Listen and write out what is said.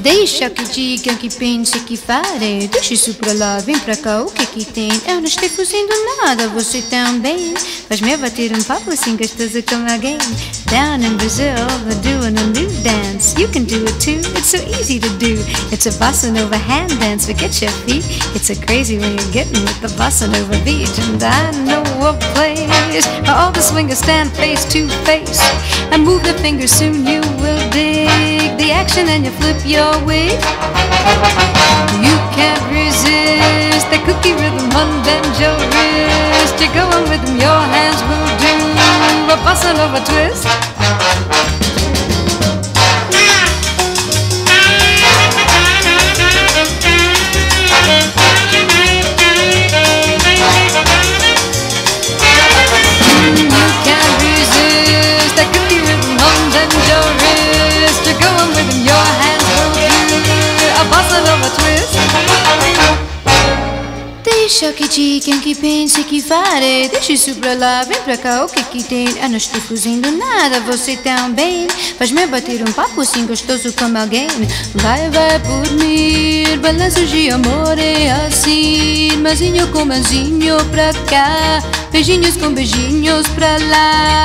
Deixa que digam, que pensem, que farem Deixa isso pra lá, vem pra cá, o que que tem? Eu não estou fazendo nada, você também. Faz-me bater um papo assim gostoso com alguém. Down in Brazil, they're doing a new dance. You can do it too, it's so easy to do. It's a bossa nova hand dance, forget your feet. It's a crazy way of getting with the bossa nova beat. And I know a place Where all the swingers stand face to face. And move their fingers, soon you will action and you flip your wig You can't resist the cookie rhythm, unbend your wrist You're going with them, your hands will do. A bossa nova twist Deixa que digam, que pensem, que farem Deixa isso pra lá, vem pra cá, o que que tem? Eu não estou fazendo nada, você também Faz-me bater um papo assim gostoso como alguém Vai, vai por mim, balanços de amor é assim Mazinho com mazinho pra cá Beijinhos com beijinhos pra lá